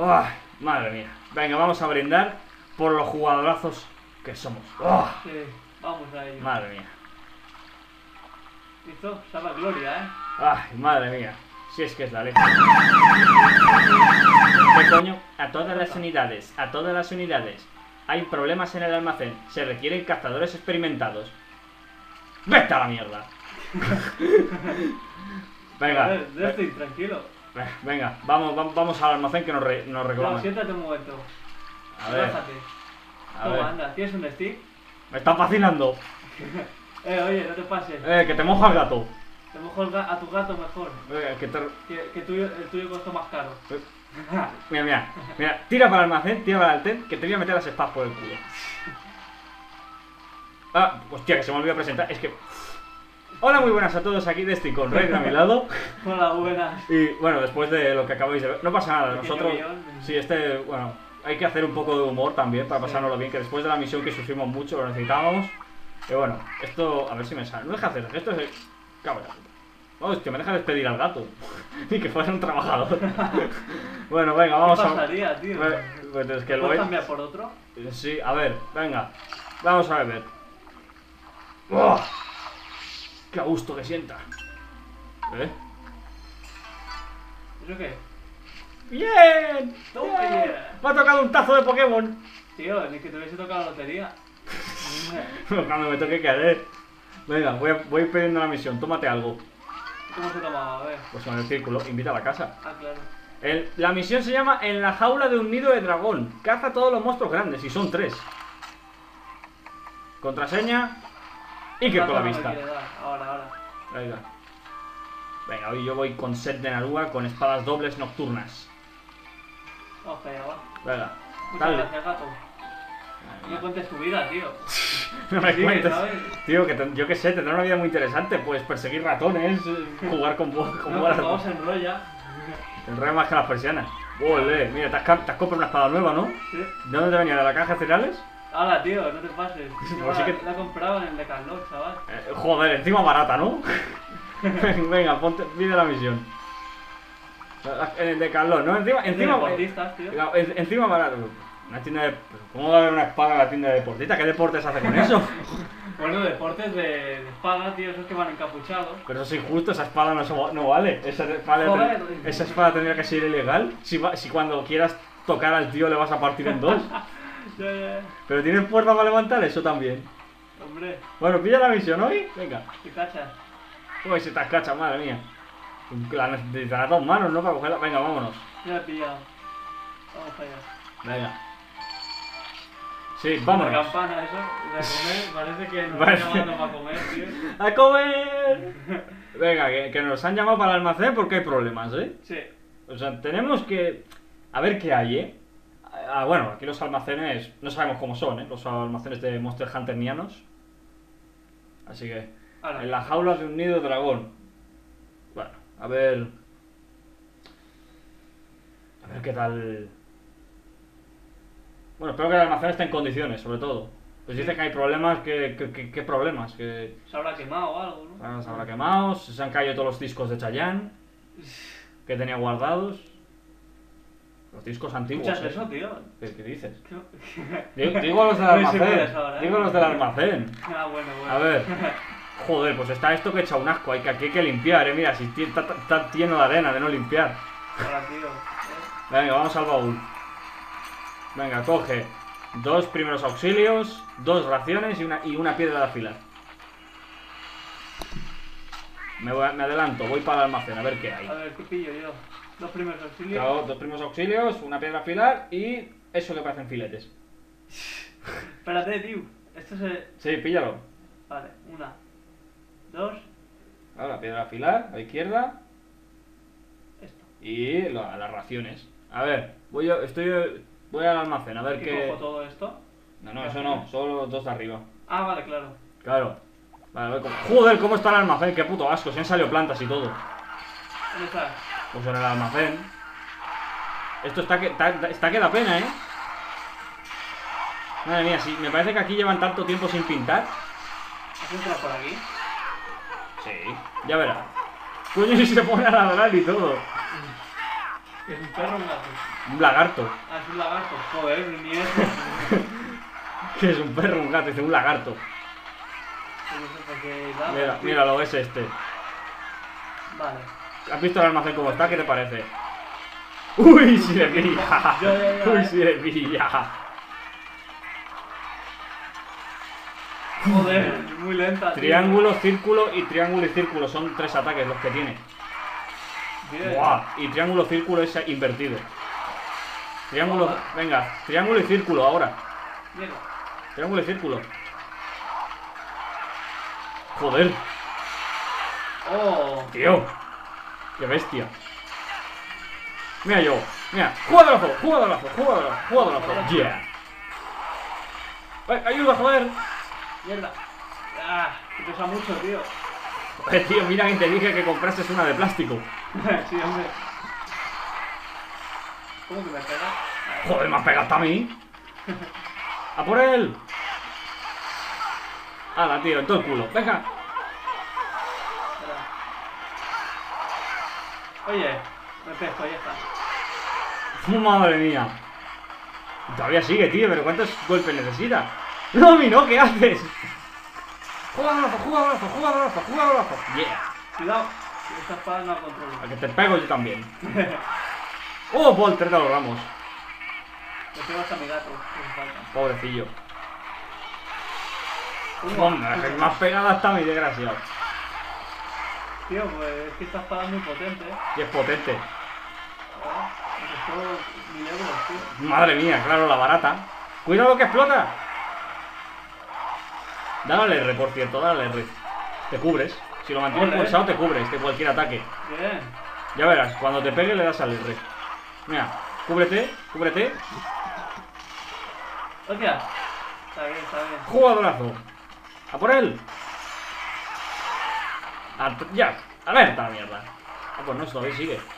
Ay, madre mía. Venga, vamos a brindar por los jugadorazos que somos. ¡Oh! Sí, vamos a ello. Madre mía. Listo, salva gloria, ¿eh? Ay, madre mía. Si es que es la leche. ¿Qué coño? A todas las unidades, a todas las unidades. Hay problemas en el almacén. Se requieren cazadores experimentados. ¡Vete a la mierda! A Venga, ver, tranquilo. Ve- venga, vamos, vamos, vamos al almacén que nos, re- nos No, siéntate un momento. A ver, a Toma, ver. anda, ¿tienes un stick? Me está fascinando. Eh, oye, no te pases. Eh, que te moja el gato. Te mojo el ga- a tu gato mejor. Eh, que te... Que, que tuyo, el tuyo costó más caro. Mira, mira, mira, tira para el almacén, tira para el ten, que te voy a meter las espadas por el culo. Ah, hostia, que se me olvidó presentar, es que... Hola, muy buenas a todos, aquí Desti con Rey a mi lado. Hola, buenas. Y bueno, después de lo que acabáis de ver, no pasa nada, nosotros... guion. Sí, este, bueno, hay que hacer un poco de humor también para pasárnoslo bien, que después de la misión que sufrimos mucho, lo necesitábamos. Y bueno, esto, a ver si me sale. No deja hacer, esto es... Cabrón. Oh, hostia, me deja despedir al gato. Ni que fuera un trabajador. bueno, venga, vamos ¿Qué a... tío? Pues es que el ¿Puedes Boy- cambiar por otro? Sí, a ver, venga. Vamos a beber. ¡Oh! ¡Qué a gusto que sienta! ¿Eh? ¿Eso qué? ¡Bien! Toma ¡Bien! Me ha tocado un tazo de Pokémon. Tío, ni que te hubiese tocado la lotería. Cuando me toque querer. Venga, voy, voy pidiendo la misión. Tómate algo. ¿Cómo se tomaba? A ver. Pues con el círculo, invita a la casa. Ah, claro. El- la misión se llama En la jaula de un nido de dragón. Caza a todos los monstruos grandes, y son tres. Contraseña. Y que Rato con la no vista. Ahora, ahora. Venga. Venga, hoy yo voy con set de Naruga con espadas dobles nocturnas. Vamos para allá, va. Venga. Muchas Dale. gracias, gato. Madre No cuentes tu vida, tío. No me cuentes. Tío, que yo qué sé, tendrá una vida muy interesante. Pues perseguir ratones, jugar con, con No, bolas. como se enrolla. Más que las persianas. Ole, mira, te has, te has comprado una espada nueva, ¿no? Sí. ¿De dónde te venía? ¿De la caja de cereales? Hala, tío, no te pases. Pues sí la, que- la he comprado en el Decathlon, chaval. Eh, joder, encima barata, ¿no? Venga, ponte, pide la misión. En el de Carlos, ¿no? Encima, Es de encima, deportistas, tío. No, en- encima barato. Una tienda de. ¿Cómo va a haber una espada en la tienda de deportista? ¿Qué deportes hace con eso? Bueno, deportes de, de espada, tío, esos que van encapuchados. Pero eso es injusto, esa espada no, no vale. Esa espada, Joder. esa espada tendría que ser ilegal. Si, va- si cuando quieras tocar al tío le vas a partir en dos. Ya, ya, ya. Pero tienes fuerza para levantar eso también. Hombre, Bueno, pilla la misión hoy. Venga. ¿qué cachas? Uy, se te has cachado, madre mía. La necesitarás dos manos, ¿no? Para cogerla. Venga, vámonos. Ya he pillado. Vamos para allá. Venga. Sí, La vámonos. campana, eso, de comer, parece que nos Parece- están llamando para comer, tío. ¡A comer! Venga, que, que nos han llamado para el almacén porque hay problemas, ¿eh? Sí. O sea, tenemos que... A ver qué hay, ¿eh? Ah, bueno, aquí los almacenes... No sabemos cómo son, ¿eh? Los almacenes de Monster Hunter nianos. Así que... Ahora. En la jaula de un nido de dragón. Bueno, a ver... A ver qué tal... Bueno, espero que el almacén esté en condiciones, sobre todo. Pues dice que hay problemas, ¿qué, qué, problemas? Que Se habrá quemado o algo, ¿no? ah, se habrá quemado, se han caído todos los discos de Chayanne que tenía guardados. Los discos antiguos. ¿Escuchas eso, tío? ¿Qué, qué dices? ¿Qué- Digo, digo los del almacén. ahora, ¿eh? Digo los del almacén. Ah, bueno, bueno. A ver. Joder, pues está esto que echa un asco. Hay que, aquí hay que limpiar, eh. Mira, si está, está lleno de arena de no limpiar. Ahora, tío. ¿eh? Venga, vamos al baúl. Venga, coge dos primeros auxilios, dos raciones y una, y una piedra de afilar. Me, voy me adelanto, voy para el almacén a ver qué hay. A ver, ¿qué pillo yo? Dos primeros auxilios. Claro, dos primeros auxilios, una piedra de afilar y eso que parecen filetes. Espérate, tío. Esto se. Sí, píllalo. Vale, una. Dos. Ahora, piedra afilar, a la izquierda Esto. y la- las raciones. A ver, voy yo, estoy, voy al almacén a ver ¿Qué cojo todo esto? No, no, eso no, solo dos de arriba. Ah, vale, claro. Claro. Vale, voy con- Joder, ¿cómo está el almacén? Qué puto asco, se han salido plantas y todo. ¿Dónde está? Pues en el almacén. Esto está que, está, está que da pena, ¿eh? Madre mía, sí, me parece que aquí llevan tanto tiempo sin pintar. ¿Has entrado por aquí? Sí, ya verás. Coño, si se pone a ladrar y todo. Es un perro o un gato. Un lagarto. Ah, es un lagarto. Joder, ni eso. Que es un perro, un gato, dice un lagarto. Lava, Mira, míralo, es este. Vale. ¿Has visto el almacén cómo está? ¿Qué te parece? Uy, si le pilla. Uy, si le pilla. Joder, muy lenta. tío. Triángulo, círculo y triángulo y círculo. Son tres ataques los que tiene. Bien. Y triángulo, círculo es invertido. Triángulo, Hola. venga, triángulo y círculo ahora. Mierda. Triángulo y círculo. Joder, Oh. tío. ¡Qué bestia! Mira yo, mira, jugadorazo, jugadorazo, jugadorazo, jugadorazo, yeah. ayuda, joder. Mierda. Ah, pesa mucho, tío. Joder, tío, mira que te dije que comprases una de plástico. sí, hombre. ¿Cómo que me has pegado? Joder, me has pegado a mí. ¡A por él! ¡Hala, tío! ¡En todo el culo! ¡Venga! Oye, me pesco, ya está. ¡Madre mía! Todavía sigue, tío, pero ¿cuántos golpes necesita? ¡No, mi no! ¿Qué haces? ¡Jugadorazo, jugadorazo, jugadorazo, jugadorazo! ¡Yeah! Cuidado, esta espada no la controlo. A que te pego yo también. ¡Oh, Volter de los ramos! Le pego hasta a mi gato, falta. Pobrecillo. Hombre, has pegado hasta mi desgraciado. Tío, pues es que esta espada es muy potente, ¿eh? Y es potente. Mil euros, tío. Madre mía, claro, la barata. ¡Cuidado que explota! Dale al R, por cierto, dale al R. Te cubres. Si lo mantienes Ole. pulsado, te cubres de cualquier ataque. Bien. Ya verás, cuando te pegue le das al R. Mira, cúbrete, cúbrete. Hostia. Está bien, está bien. Jugadorazo. A por él. Ya, alerta, mierda. Ah, pues no, todavía sigue.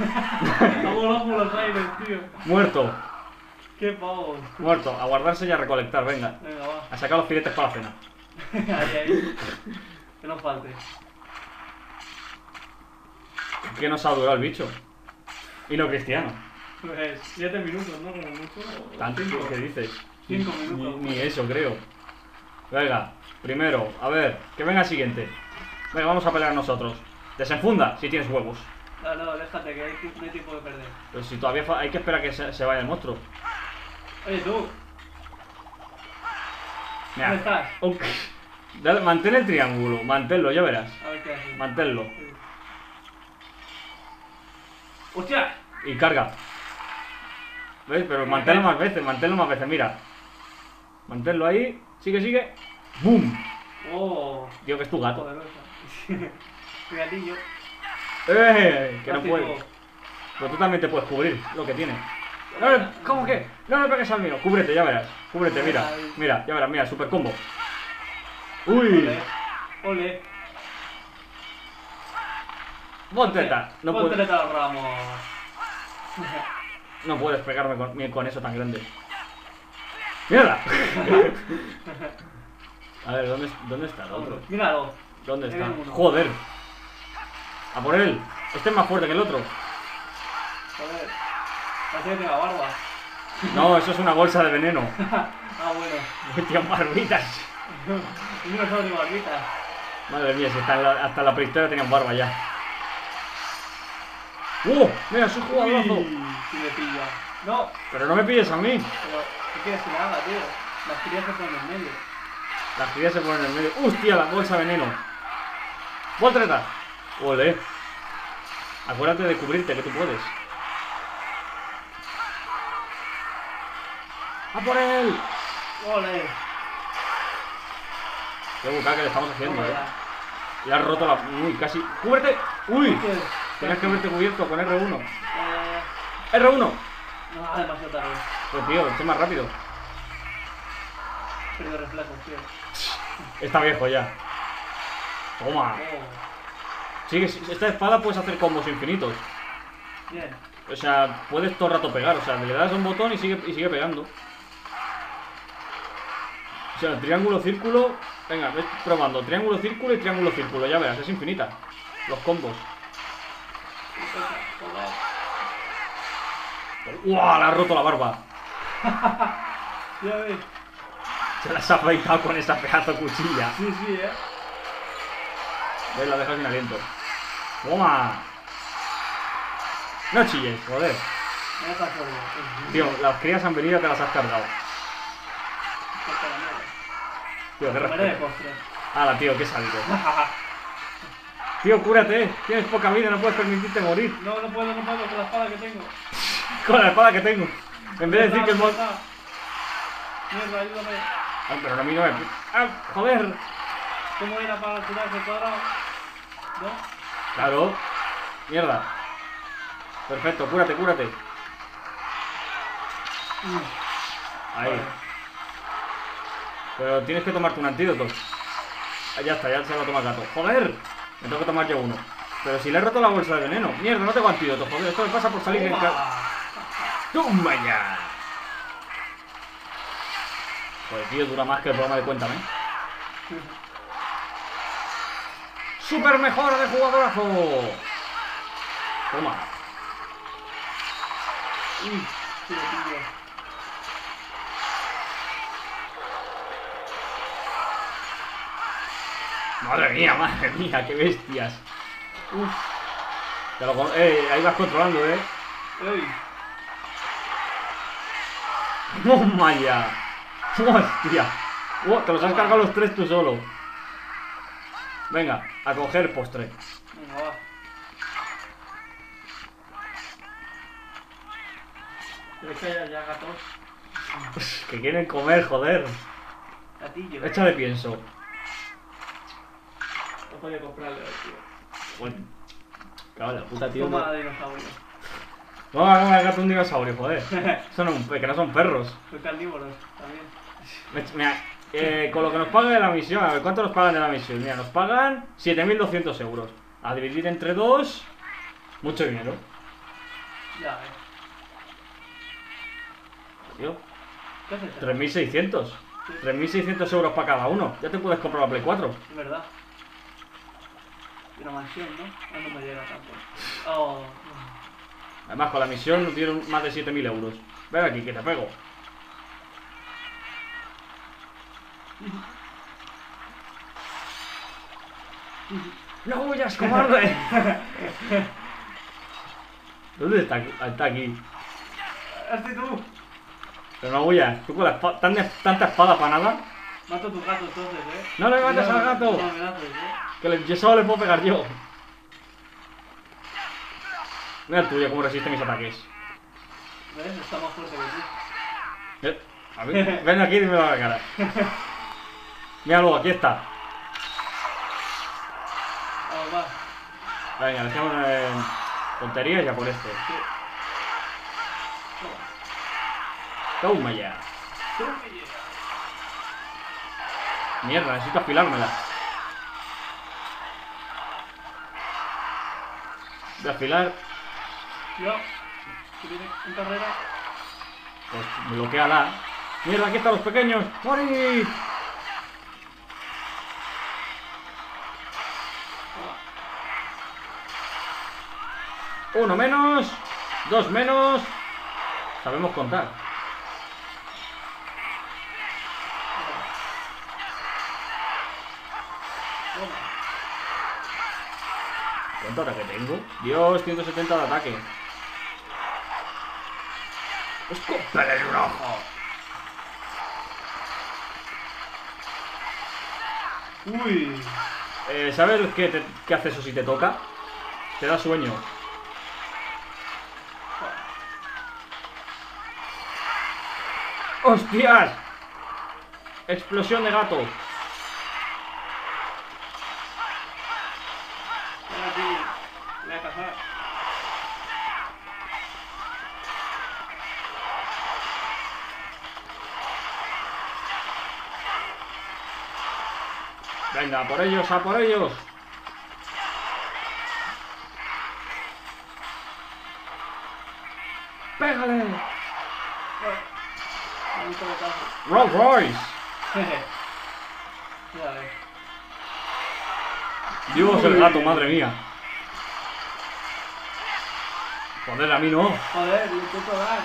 Ha volado por los aires, tío. Muerto, Qué pavos. muerto. A guardarse y a recolectar, venga. Venga, va. A sacar los filetes para la cena. ahí, ahí. Que no falte. Que nos ha durado el bicho. Y no cristiano. Pues 7 minutos, ¿no? Como mucho. ¿Tanto? ¿Qué dices? Cinco Ni- minutos. Ni, eso, creo. Venga, primero, a ver, que venga el siguiente. Venga, vamos a pelear nosotros. Desenfunda, si tienes huevos. No, no, déjate, que hay, no hay tiempo de perder. Pero si todavía hay que esperar a que se, se vaya el monstruo. Oye, tú, Mira. ¿dónde estás? Dale, mantén el triángulo, manténlo, ya verás. A ver qué. Manténlo. ¡Hostia! Y carga. ¿Ves? Pero manténlo más veces, manténlo más veces, mira. Manténlo ahí. Sigue, sigue. ¡Bum! ¡Oh! Tío, que es tu gato. Gatillo. ¡Eh! Que no todo. Pero tú también te puedes cubrir lo que tiene. No, no, ¿Cómo que? No me pegues al mío. Cúbrete, ya verás. Cúbrete, mira. Mira, ya verás, mira, super combo. Uy, Ole. Ole. Volteta. No, puedes, ramos. no puedes pegarme con, ni con eso tan grande. ¡Mierda! A ver, ¿dónde, ¿dónde está el otro? Míralo. ¿Dónde está? Tiene uno. Joder. A por él. Este es más fuerte que el otro. Joder. Parece que tenga barba. No, eso es una bolsa de veneno. ah, bueno. Hostia, barbitas. Un dinosaurio barbita. Madre mía, si hasta la, hasta la prehistoria tenían barba ya. ¡Uh! Mira, soy jugadorazo. Uy, Si me pilla. No, Pero no me pilles a mí. pero ¿qué quieres que haga, tío? Las crías se ponen en medio. Las crías se ponen en el medio. ¡Hostia, la bolsa veneno! ¡Voltreta! ¡Ole! Acuérdate de cubrirte, que tú puedes. ¡A por él! ¡Ole! Qué buca que le estamos haciendo, eh. Le has roto la. Uy, casi. ¡Cúbrete! ¡Uy! Tienes que haberte cubierto con R1. Eh, ¡R1! no, demasiado tarde. Pues tío, este es más rápido. Perdido reflejos, tío. Está viejo ya. Toma. Oh, Sigue, esta espada puedes hacer combos infinitos. bien. O sea, puedes todo el rato pegar. O sea, le das a un botón y sigue, y sigue pegando. O sea, triángulo, círculo. Venga, ves probando. Triángulo, círculo y triángulo, círculo. Ya verás, es infinita. Los combos. ¡Uah! Le ha roto la barba. Ya ves. Se las ha afeitado con esa pedazo cuchilla. Sí, sí, eh. ¿Ves? La deja sin aliento. ¡Toma! No chilles, joder. Tío, las crías han venido y te las has cargado. Tío, qué respeto. Hala, tío, qué sádico. Tío, cúrate. Tienes poca vida, no puedes permitirte morir. No, no puedo, no puedo con la espada que tengo. Con la espada que tengo. En vez de decir que el mod... Mierda, ayúdame. Ah, pero a mí no me... ¡Ah, joder! ¿Cómo era para curarse el cuadrado? ¿No? Claro. Mierda. Perfecto, cúrate, cúrate. Ahí. Vale. Pero tienes que tomarte un antídoto. Ah, ya está, ya se lo toma el gato. ¡Joder! Me tengo que tomar yo uno. Pero si le he roto la bolsa de veneno. Mierda, no tengo antídoto, joder. Esto me pasa por salir. Toma. ¡Toma ya! Joder, tío, dura más que el programa de Cuéntame. ¡Super mejora de jugadorazo! Toma. Uy. Madre mía, madre mía, qué bestias. Uf, Te lo con- eh, ahí vas controlando, eh. ey. ¡Toma ya! ¡Hostia! Oh, te los has cargado los tres tú solo. Venga, a coger postre. Venga, va. ¿Crees que ya gatos? Que quieren comer, joder. Gatillo. Échale pienso. No podía comprarle, tío. Bueno, en la puta, tío. Toma No, dinosaurio. no gato un dinosaurio, joder. No, un pe- que no son perros. Soy carnívoros también. Mira, eh, con lo que nos pagan de la misión, a ver, ¿cuánto nos pagan de la misión? Mira, nos pagan 7.200 euros. A dividir entre dos, mucho dinero. Ya, eh. Tío, ¿Qué haces? 3.600. 3.600 euros para cada uno. Ya te puedes comprar la Play 4. Es verdad. Y una mansión, ¿no? Ah, no me llega tanto. Oh. Además, con la misión nos dieron más de 7.000 euros. Ven aquí, que te pego. ¡No huyas, cobarde! ¿Dónde está? aquí? Ah, Está aquí. ¡Hazte tú! Pero no huyas. Tú con la espa- tan- tanta espada para nada. Mato a tu gato entonces, ¿eh? No le mates al gato. No me mates, ¿eh? Que le- yo solo le puedo pegar yo. Mira el tuyo cómo resiste mis ataques. ¿Ves? Está más fuerte que tú. Eh, ven aquí y dime la cara. Míralo, aquí está. Vamos, va. Venga, dejemos tonterías ya por este. Toma ya. Toma. Mierda, necesito afilármela. Voy a afilar. Yo. Que viene en carrera. Pues bloqueala. Mierda, aquí están los pequeños. ¡Morir! Uno menos. Dos menos. Sabemos contar. ¿Cuánto ataque tengo? Dios, 170 de ataque. ¡Escúpele en un ojo! Uy. Eh, ¿Sabes qué, te- qué hace eso si te toca? Te da sueño. ¡Hostias! Explosión de gato. Venga, por ellos, a por ellos. Rolls Royce. Dios, el gato, madre mía. Joder, a mí no. Joder, lo intento dar.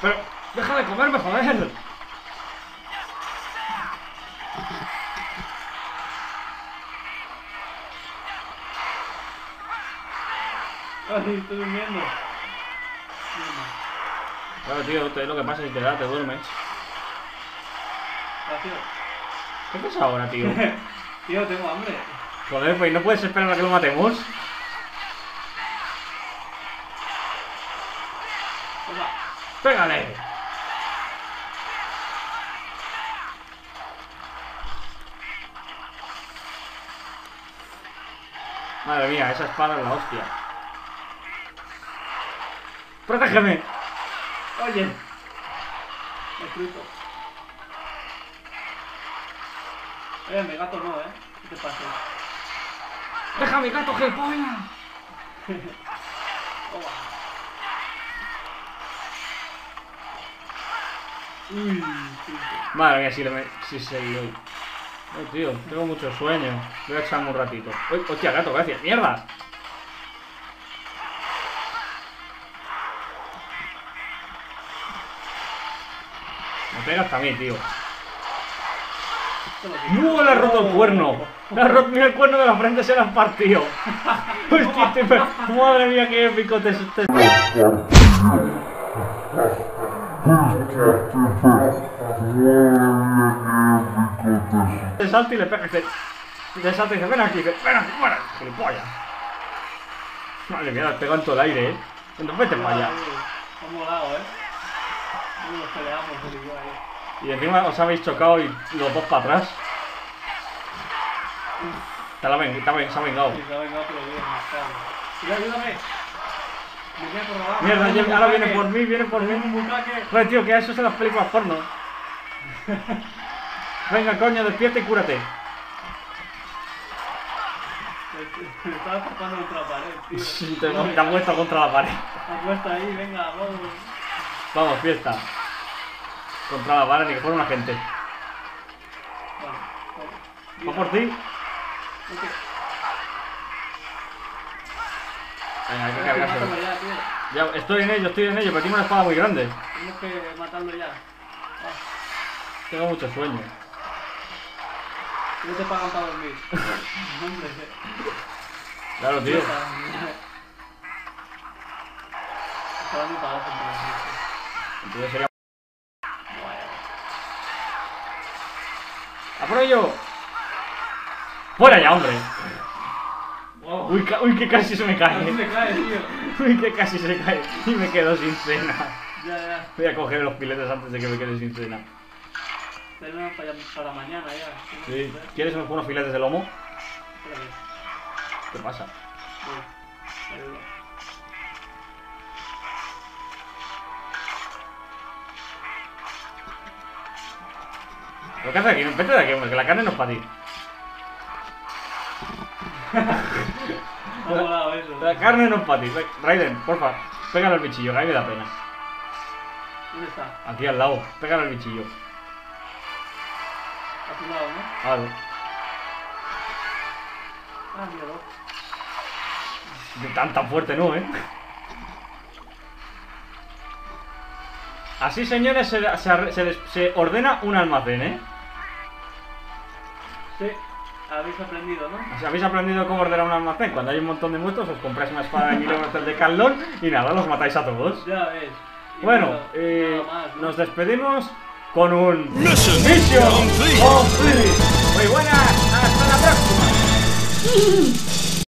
Pero, deja de comerme, joder. Estoy durmiendo. Claro, tío, te- lo que pasa es que te da, te duermes. Gracias. ¿Qué pasa ahora, tío? Tío, tengo hambre. Joder, pues no puedes esperar a que lo matemos. Toma. ¡Pégale! Madre mía, esa espada es la hostia. ¡Protégeme! Oye. Me fruto. Oye, mi gato no, ¿eh? ¿Qué te pasa? ¡Deja mi gato, gilipollas! Toma. Uy. Madre mía, si le me... si se doy. Oh, tío, tengo mucho sueño. Voy a echarme un ratito. Uy, hostia, gato, gracias. ¡Mierda! Pegas también, tío. ¡No! Le ha roto el cuerno. Le ha roto el cuerno de la frente, se lo has partido. Hostia, te pe- Madre mía, qué épico te, te... Te salta y le pega y. Te salta y dice, ven aquí, ven aquí, ven aquí, gilipollas. Madre mía, le pega en todo el aire, eh. Entonces vete para allá. Ha molado, ¿eh? Nos peleamos, ¿eh? Y encima os habéis chocado y los dos para atrás. Te la ven, te ha- se ha vengado. Sí, se ha vengado, pero bien, marcado. Mira, ayúdame. Me queda por abajo. Mierda, ahora viene por mí, viene por mí. Joder, tío, que eso es en las películas porno. Venga, coño, despierta y cúrate. Me estaba tapando contra la pared, tío. Sí, Te, te has puesto contra la pared. Ha puesto ahí, venga, vamos. Vamos, fiesta. Contra la pared, ni que fuera un agente. Vale, vale. Va por ti. Venga, hay que cargárselo. ya, estoy en ello, estoy en ello, pero tiene una espada muy grande. Tenemos que matarlo ya. Ah, Tengo mucho sueño. no te pagan para dormir. Hombre, Claro, tío. Entonces sería... por ello! ¡Fuera ya, hombre! Wow. Uy, que casi se me Casi cae. se cae, tío. Uy, que casi se cae. Y me quedo sin cena. Ya, ya. Voy a coger los filetes antes de que me quede sin cena. Tenemos para, para mañana ya. Sí. ¿Quieres unos filetes de lomo? Espérate. ¿Qué pasa? ¿Lo que haces aquí? Vete de aquí, hombre, que la carne no es para ti. Molado eso. La carne no es para ti. Raiden, porfa, pégale al bichillo, que a mí me da pena. ¿Dónde está? Aquí al lado, pégale al bichillo. A tu lado, ¿no? Claro. Ah, míralo. De tan tan fuerte no, ¿eh? Así, señores, se, se se des- se ordena un almacén, ¿eh? Sí. Habéis aprendido, ¿no? Si habéis aprendido cómo ordenar un almacén, cuando hay un montón de muertos, os compráis una espada de mil euros de Carlón y nada, los matáis a todos. Ya ves. Y Bueno, nada- eh, nada más, ¿no? nos despedimos con un Mission Mission complete. Complete. Muy buenas, hasta la próxima.